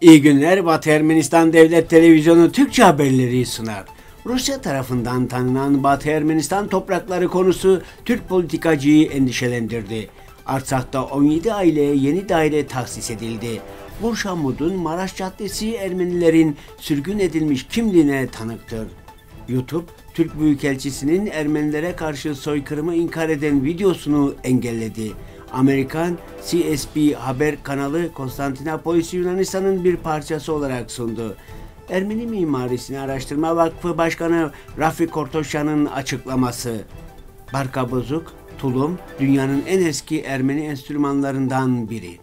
İyi günler. Batı Ermenistan Devlet Televizyonu Türkçe haberleri sunar. Rusya tarafından tanınan Batı Ermenistan toprakları konusu Türk politikacıyı endişelendirdi. Artsak'ta 17 aileye yeni daire tahsis edildi. Burşamud'un Maraş Caddesi Ermenilerin sürgün edilmiş kimliğine tanıktır. YouTube, Türk Büyükelçisi'nin Ermenilere karşı soykırımı inkar eden videosunu engelledi. Amerikan CSP haber kanalı Konstantinopolis Yunanistan'ın bir parçası olarak sundu. Ermeni Mimarisini Araştırma Vakfı Başkanı Rafi Kortoşyan'ın açıklaması. Barka bozuk, tulum dünyanın en eski Ermeni enstrümanlarından biri.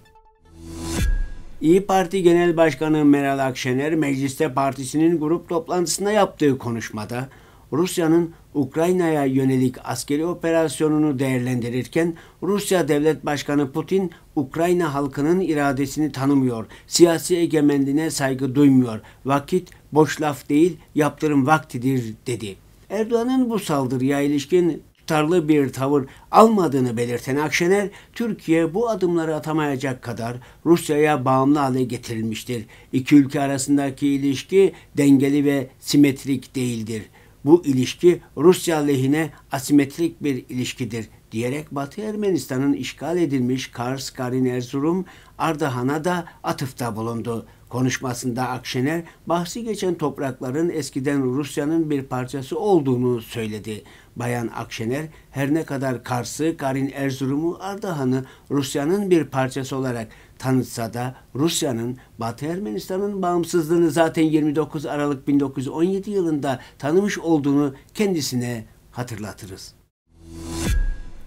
İyi Parti Genel Başkanı Meral Akşener mecliste partisinin grup toplantısında yaptığı konuşmada Rusya'nın Ukrayna'ya yönelik askeri operasyonunu değerlendirirken Rusya Devlet Başkanı Putin Ukrayna halkının iradesini tanımıyor, siyasi egemenliğine saygı duymuyor, vakit boş laf değil yaptırım vaktidir dedi. Erdoğan'ın bu saldırıya ilişkin tutarlı bir tavır almadığını belirten Akşener, Türkiye bu adımları atamayacak kadar Rusya'ya bağımlı hale getirilmiştir. İki ülke arasındaki ilişki dengeli ve simetrik değildir. Bu ilişki Rusya lehine asimetrik bir ilişkidir diyerek Batı Ermenistan'ın işgal edilmiş Kars, Karin, Erzurum, Ardahan'a da atıfta bulundu. Konuşmasında Akşener bahsi geçen toprakların eskiden Rusya'nın bir parçası olduğunu söyledi. Bayan Akşener her ne kadar Kars'ı, Karin Erzurum'u, Ardahan'ı Rusya'nın bir parçası olarak tanıtsa da Rusya'nın Batı Ermenistan'ın bağımsızlığını zaten 29 Aralık 1917 yılında tanımış olduğunu kendisine hatırlatırız.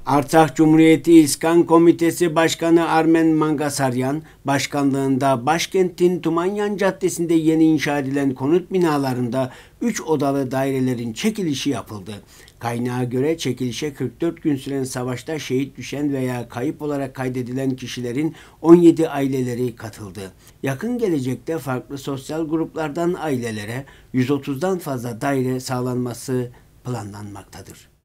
Artsakh Cumhuriyeti İskan Komitesi Başkanı Armen Mangasaryan, başkanlığında başkentin Tumanyan Caddesi'nde yeni inşa edilen konut binalarında 3 odalı dairelerin çekilişi yapıldı. Kaynağa göre çekilişe 44 gün süren savaşta şehit düşen veya kayıp olarak kaydedilen kişilerin 17 aileleri katıldı. Yakın gelecekte farklı sosyal gruplardan ailelere 130'dan fazla daire sağlanması planlanmaktadır.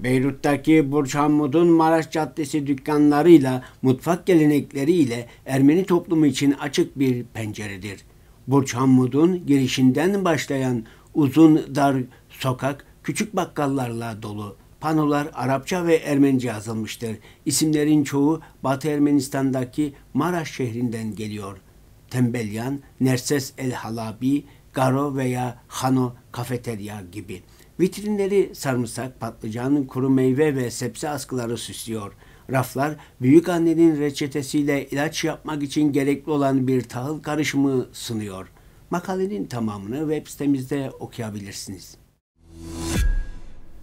Beyrut'taki Burç Hammud'un Maraş Caddesi dükkanlarıyla mutfak gelenekleriyle Ermeni toplumu için açık bir penceredir. Burç Hammud'un girişinden başlayan uzun dar sokak küçük bakkallarla dolu. Panolar Arapça ve Ermenice yazılmıştır. İsimlerin çoğu Batı Ermenistan'daki Maraş şehrinden geliyor. Tembelyan, Nerses El Halabi, Garo veya Hano kafeterya gibi. Vitrinleri sarımsak, patlıcan, kuru meyve ve sebze askıları süslüyor. Raflar büyük annenin reçetesiyle ilaç yapmak için gerekli olan bir tahıl karışımı sunuyor. Makalenin tamamını web sitemizde okuyabilirsiniz.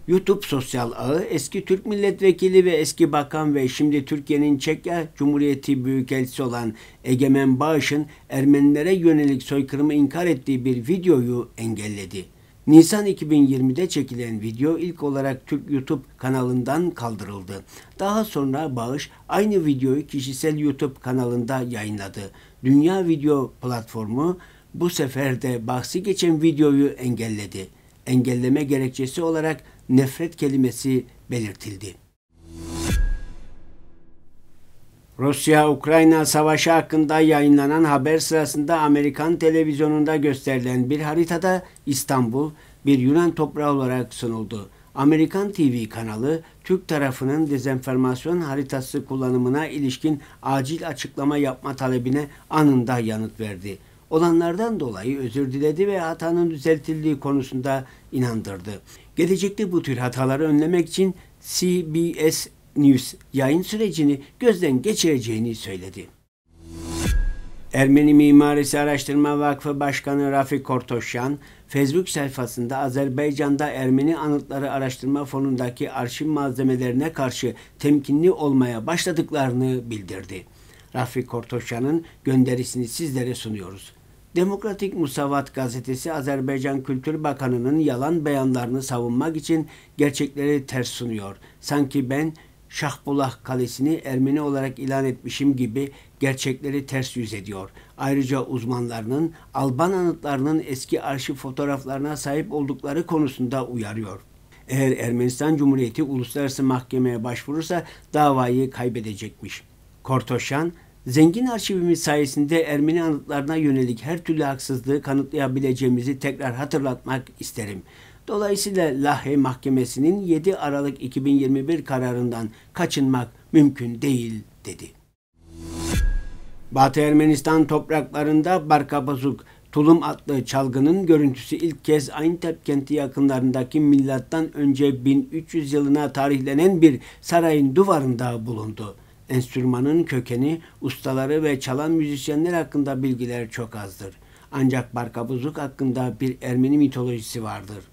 YouTube sosyal ağı eski Türk milletvekili ve eski bakan ve şimdi Türkiye'nin Çekya Cumhuriyeti Büyükelçisi olan Egemen Bağış'ın Ermenilere yönelik soykırımı inkar ettiği bir videoyu engelledi. Nisan 2020'de çekilen video ilk olarak Türk YouTube kanalından kaldırıldı. Daha sonra Bağış aynı videoyu kişisel YouTube kanalında yayınladı. Dünya Video Platformu bu sefer de bahsi geçen videoyu engelledi. Engelleme gerekçesi olarak nefret kelimesi belirtildi. Rusya-Ukrayna savaşı hakkında yayınlanan haber sırasında Amerikan televizyonunda gösterilen bir haritada İstanbul bir Yunan toprağı olarak sunuldu. Amerikan TV kanalı Türk tarafının dezenformasyon haritası kullanımına ilişkin acil açıklama yapma talebine anında yanıt verdi. Olanlardan dolayı özür diledi ve hatanın düzeltildiği konusunda inandırdı. Gelecekte bu tür hataları önlemek için CBS News yayın sürecini gözden geçireceğini söyledi. Ermeni Mimarisi Araştırma Vakfı Başkanı Rafik Kortoşyan, Facebook sayfasında Azerbaycan'da Ermeni Anıtları Araştırma Fonu'ndaki arşiv malzemelerine karşı temkinli olmaya başladıklarını bildirdi. Rafik Kortoşyan'ın gönderisini sizlere sunuyoruz. Demokratik Musavat gazetesi Azerbaycan Kültür Bakanı'nın yalan beyanlarını savunmak için gerçekleri ters sunuyor. Sanki ben Şahbullah Kalesi'ni Ermeni olarak ilan etmişim gibi gerçekleri ters yüz ediyor. Ayrıca uzmanlarının Alban anıtlarının eski arşiv fotoğraflarına sahip oldukları konusunda uyarıyor. Eğer Ermenistan Cumhuriyeti uluslararası mahkemeye başvurursa davayı kaybedecekmiş. Kortoşan Zengin arşivimiz sayesinde Ermeni anıtlarına yönelik her türlü haksızlığı kanıtlayabileceğimizi tekrar hatırlatmak isterim. Dolayısıyla Lahey Mahkemesi'nin 7 Aralık 2021 kararından kaçınmak mümkün değil dedi. Batı Ermenistan topraklarında Barkabazuk Tulum adlı çalgının görüntüsü ilk kez Aintab kenti yakınlarındaki milattan önce 1300 yılına tarihlenen bir sarayın duvarında bulundu. Enstrümanın kökeni, ustaları ve çalan müzisyenler hakkında bilgiler çok azdır. Ancak Barkabuzuk hakkında bir Ermeni mitolojisi vardır.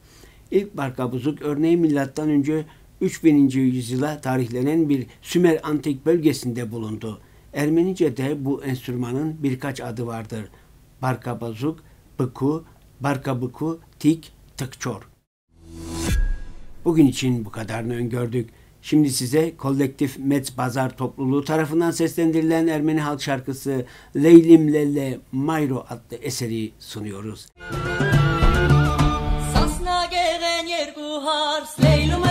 İlk Barkabuzuk örneği milattan önce 3000. yüzyıla tarihlenen bir Sümer antik bölgesinde bulundu. Ermenice'de bu enstrümanın birkaç adı vardır. Barkabazuk, Bıku, Barkabuku, Tik, Tıkçor. Bugün için bu kadarını öngördük. Şimdi size kolektif Metz Bazar topluluğu tarafından seslendirilen Ermeni halk şarkısı Leylim Lelle Mayro adlı eseri sunuyoruz. Sasna Yer Guhar Leylum